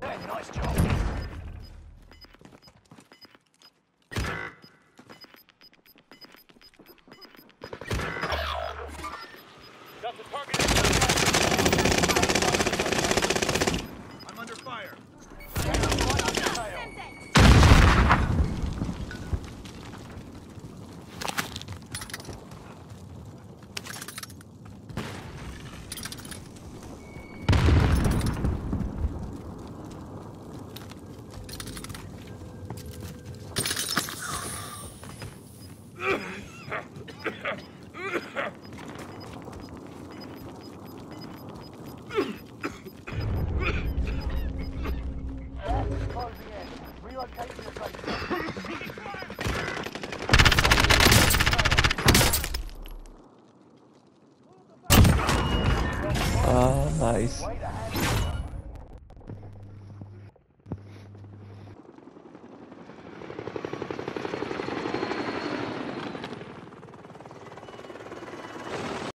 Nice job. Target. I'm under fire. Ah, nice.